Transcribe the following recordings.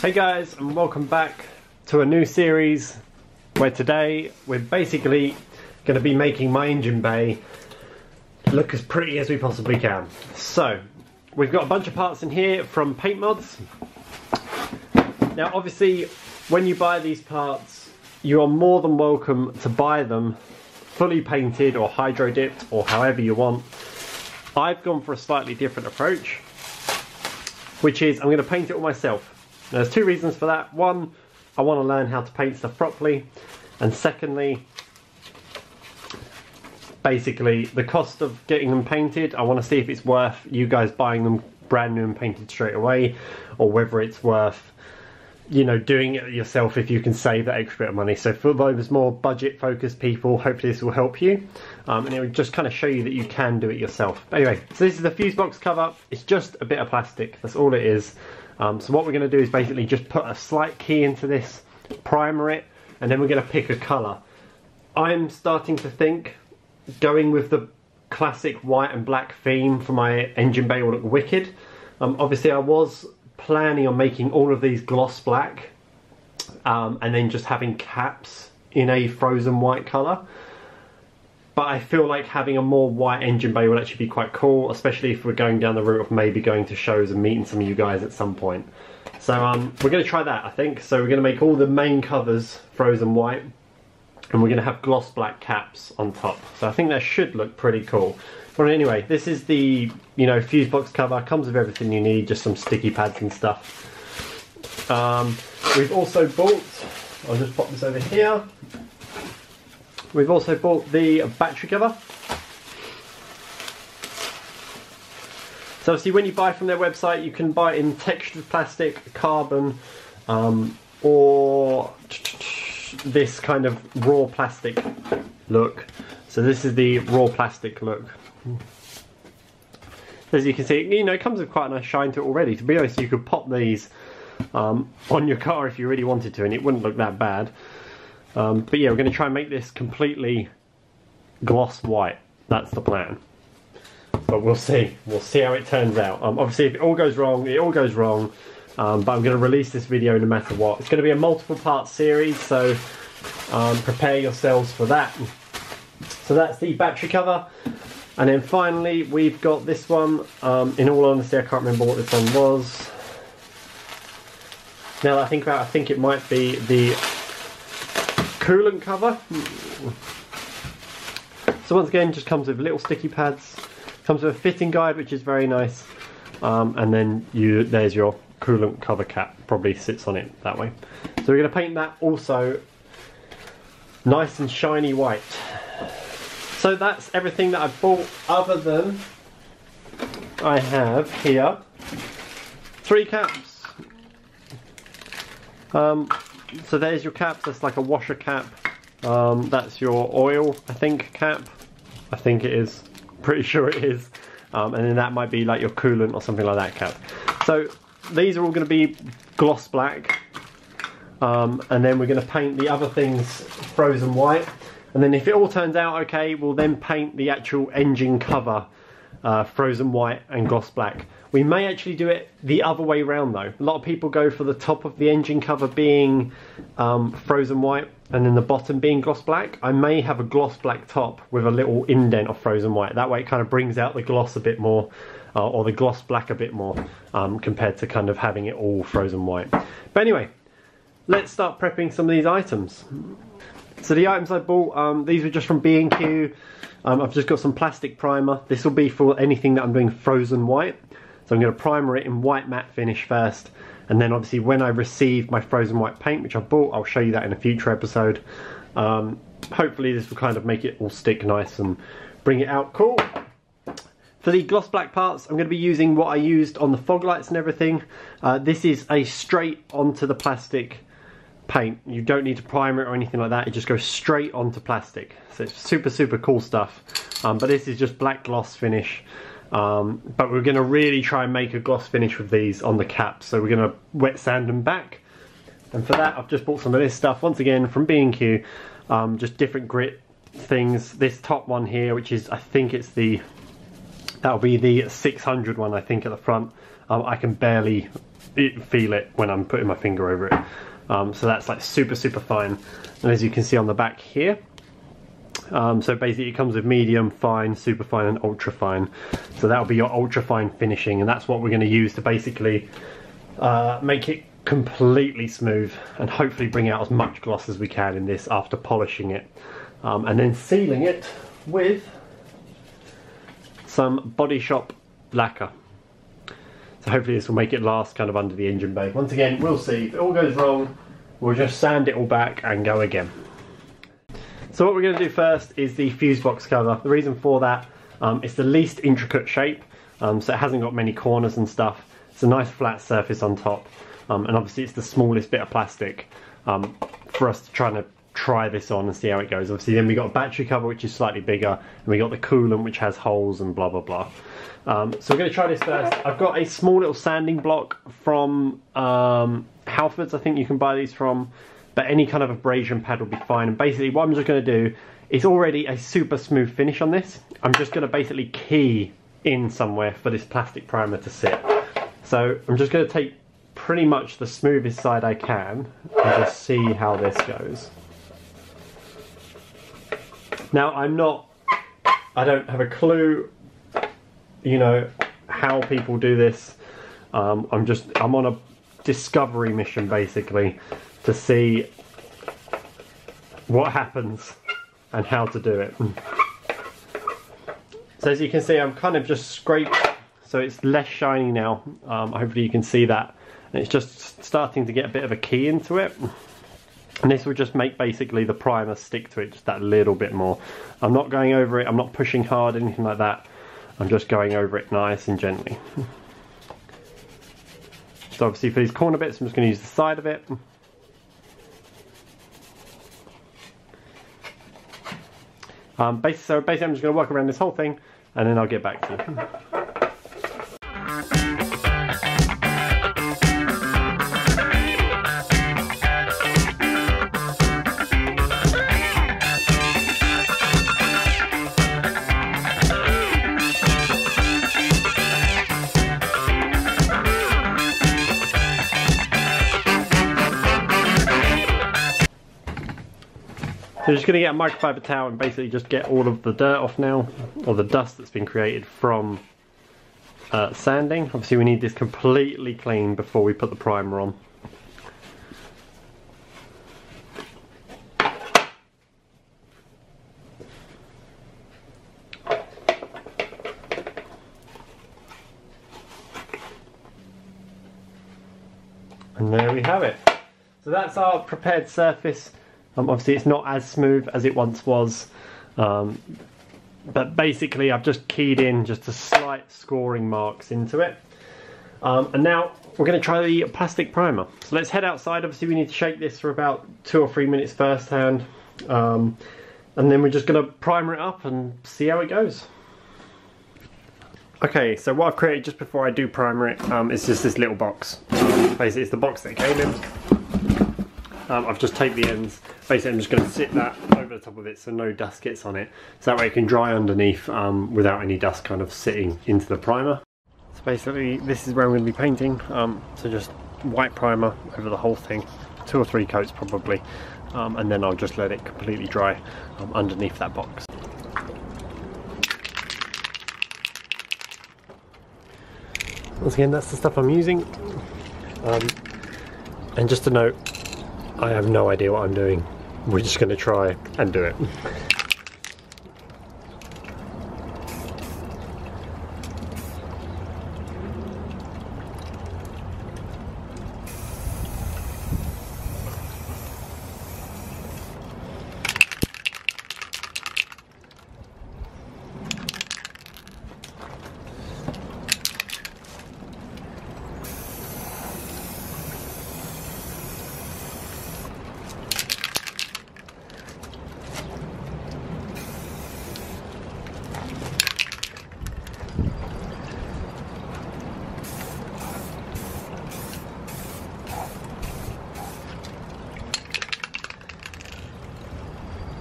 Hey guys, and welcome back to a new series where today we're basically going to be making my engine bay look as pretty as we possibly can. So, we've got a bunch of parts in here from PaintModz. Now, obviously, when you buy these parts, you are more than welcome to buy them fully painted or hydro dipped or however you want. I've gone for a slightly different approach, which is I'm going to paint it all myself. There's two reasons for that. One, I want to learn how to paint stuff properly, and secondly, basically the cost of getting them painted. I want to see if it's worth you guys buying them brand new and painted straight away, or whether it's worth you know, doing it yourself if you can save that extra bit of money. So for those more budget focused people, hopefully this will help you. Um, and it will just kind of show you that you can do it yourself. Anyway, so this is the fuse box cover. It's just a bit of plastic. That's all it is. Um, so what we're going to do is basically just put a slight key into this, primer it, and then we're going to pick a colour. I'm starting to think going with the classic white and black theme for my engine bay will look wicked. Um, obviously I was planning on making all of these gloss black um, and then just having caps in a frozen white colour. But I feel like having a more white engine bay will actually be quite cool, especially if we're going down the route of maybe going to shows and meeting some of you guys at some point. So um, we're going to try that, I think. So we're going to make all the main covers frozen white, and we're going to have gloss black caps on top. So I think that should look pretty cool. But anyway, this is the you know fuse box cover. Comes with everything you need, just some sticky pads and stuff. Um, we've also bought. I'll just pop this over here. We've also bought the battery cover. So obviously when you buy from their website you can buy in textured plastic, carbon, um, or this kind of raw plastic look. So this is the raw plastic look. As you can see, you know, it comes with quite a nice shine to it already. To be honest, you could pop these um, on your car if you really wanted to and it wouldn't look that bad. Um, but yeah, we're going to try and make this completely gloss white. That's the plan. But we'll see. We'll see how it turns out. Um, obviously, if it all goes wrong, it all goes wrong. Um, but I'm going to release this video no matter what. It's going to be a multiple part series, so um, prepare yourselves for that. So that's the battery cover. And then finally, we've got this one. Um, in all honesty, I can't remember what this one was. Now I think about, I think it might be the coolant cover. So once again, just comes with little sticky pads. Comes with a fitting guide, which is very nice. Um, and then you, there's your coolant cover cap. Probably sits on it that way. So we're going to paint that also nice and shiny white. So that's everything that I've bought other than I have here three caps. Um, so there's your cap, that's like a washer cap. Um, that's your oil, I think, cap. I think it is, pretty sure it is. Um, and then that might be like your coolant or something like that cap. So these are all going to be gloss black. Um, and then we're going to paint the other things frozen white. And then if it all turns out okay, we'll then paint the actual engine cover uh, frozen white and gloss black. We may actually do it the other way around though. A lot of people go for the top of the engine cover being um, frozen white and then the bottom being gloss black. I may have a gloss black top with a little indent of frozen white. That way it kind of brings out the gloss a bit more uh, or the gloss black a bit more um, compared to kind of having it all frozen white. But anyway, let's start prepping some of these items. So the items I bought, um, these were just from B&Q. Um, I've just got some plastic primer. This will be for anything that I'm doing frozen white. So I'm going to primer it in white matte finish first. And then obviously when I receive my frozen white paint, which I bought, I'll show you that in a future episode. Um, hopefully this will kind of make it all stick nice and bring it out cool. For the gloss black parts, I'm going to be using what I used on the fog lights and everything. Uh, this is a straight onto the plastic paint. You don't need to primer it or anything like that. It just goes straight onto plastic. So it's super, super cool stuff. Um, but this is just black gloss finish. Um, but we're going to really try and make a gloss finish with these on the caps. So we're going to wet sand them back. And for that, I've just bought some of this stuff, once again, from B&Q. Um, just different grit things. This top one here, which is, I think it's the, that'll be the 600 one, I think, at the front. Um, I can barely feel it when I'm putting my finger over it. Um, so that's like super, super fine. And as you can see on the back here, um, so basically it comes with medium, fine, super fine and ultra fine. So that'll be your ultra fine finishing and that's what we're going to use to basically uh, make it completely smooth and hopefully bring out as much gloss as we can in this after polishing it. Um, and then sealing it with some Body Shop lacquer. So hopefully this will make it last kind of under the engine bay. Once again, we'll see. If it all goes wrong, we'll just sand it all back and go again. So what we're going to do first is the fuse box cover. The reason for that, um, it's the least intricate shape, um, so it hasn't got many corners and stuff. It's a nice flat surface on top, um, and obviously it's the smallest bit of plastic um, for us to try and try this on and see how it goes. Obviously then we got a battery cover which is slightly bigger, and we got the coolant which has holes and blah blah blah. Um, so we're going to try this first. I've got a small little sanding block from um, Halfords, I think you can buy these from but any kind of abrasion pad will be fine. And basically what I'm just going to do is already a super smooth finish on this. I'm just going to basically key in somewhere for this plastic primer to sit. So I'm just going to take pretty much the smoothest side I can and just see how this goes. Now I'm not, I don't have a clue, you know, how people do this. Um, I'm just, I'm on a discovery mission basically to see what happens and how to do it. So as you can see I'm kind of just scraped so it's less shiny now. Um, hopefully you can see that. And it's just starting to get a bit of a key into it. And this will just make basically the primer stick to it just that little bit more. I'm not going over it, I'm not pushing hard, anything like that. I'm just going over it nice and gently. So obviously for these corner bits I'm just going to use the side of it. Um, basically, so basically I'm just going to work around this whole thing and then I'll get back to you. So just going to get a microfiber towel and basically just get all of the dirt off now, or the dust that's been created from uh, sanding. Obviously we need this completely clean before we put the primer on. And there we have it. So that's our prepared surface um, obviously it's not as smooth as it once was, um, but basically I've just keyed in just a slight scoring marks into it. Um, and now we're going to try the plastic primer. So let's head outside. Obviously we need to shake this for about two or three minutes first hand. Um, and then we're just going to primer it up and see how it goes. Okay, so what I've created just before I do primer it um, is just this little box. Basically it's the box that came in. Um, I've just taped the ends. Basically, I'm just going to sit that over the top of it so no dust gets on it. So that way it can dry underneath um, without any dust kind of sitting into the primer. So basically, this is where I'm going to be painting. Um, so just white primer over the whole thing. Two or three coats probably. Um, and then I'll just let it completely dry um, underneath that box. Once again, that's the stuff I'm using. Um, and just a note, I have no idea what I'm doing. We're just going to try and do it.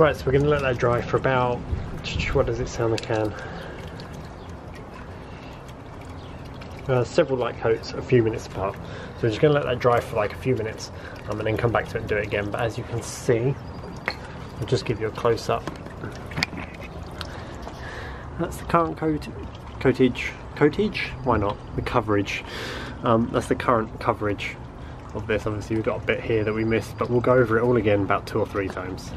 Right, so we're going to let that dry for about, what does it say on the can? uh, several light coats a few minutes apart. So we're just going to let that dry for like a few minutes um, and then come back to it and do it again. But as you can see, I'll just give you a close up. That's the current coat coatage. Coatage? Why not? The coverage. Um, that's the current coverage of this. Obviously we've got a bit here that we missed, but we'll go over it all again about two or three times.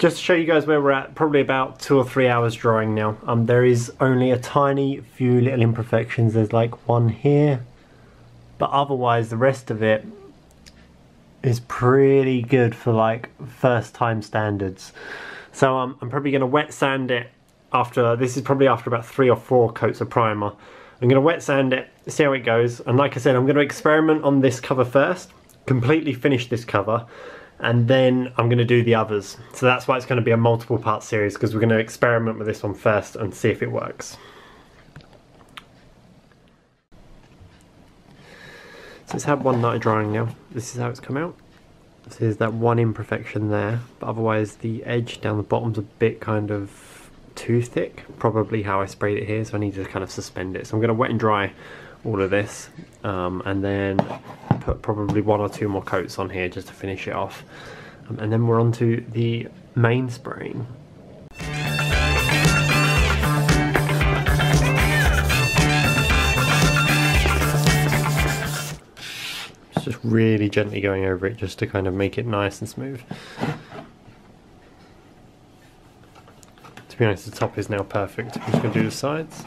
Just to show you guys where we're at, probably about two or three hours drying now. Um, there is only a tiny few little imperfections. There's like one here, but otherwise the rest of it is pretty good for like first time standards. So um, I'm probably going to wet sand it after, this is probably after about three or four coats of primer. I'm going to wet sand it, see how it goes. And like I said, I'm going to experiment on this cover first, completely finish this cover and then I'm going to do the others. So that's why it's going to be a multiple part series because we're going to experiment with this one first and see if it works. So it's had one night drying now. This is how it's come out. So there's that one imperfection there, but otherwise the edge down the bottom's a bit kind of too thick. Probably how I sprayed it here, so I need to kind of suspend it. So I'm going to wet and dry all of this um, and then put probably one or two more coats on here just to finish it off. Um, and then we're on to the main spraying. Just really gently going over it just to kind of make it nice and smooth. To be honest, the top is now perfect. I'm just going to do the sides.